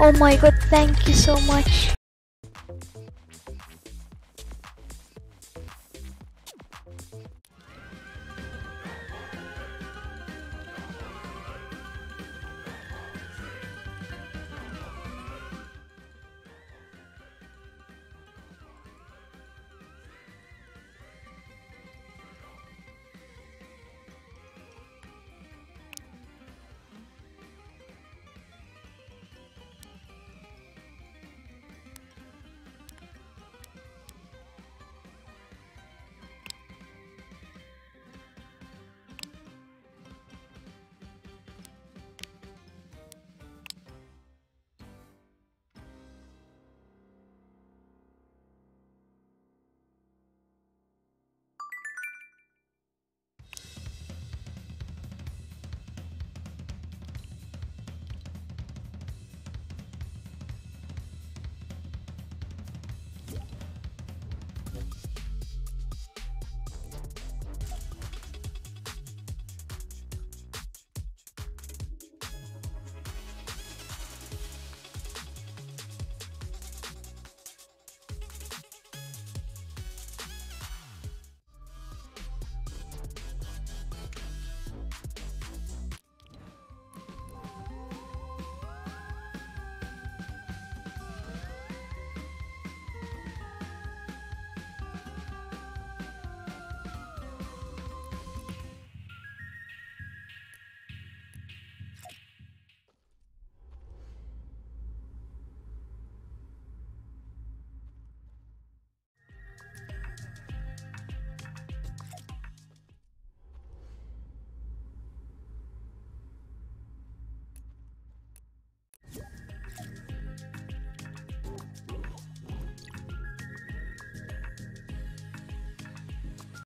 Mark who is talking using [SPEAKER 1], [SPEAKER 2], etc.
[SPEAKER 1] Oh my god, thank you so much.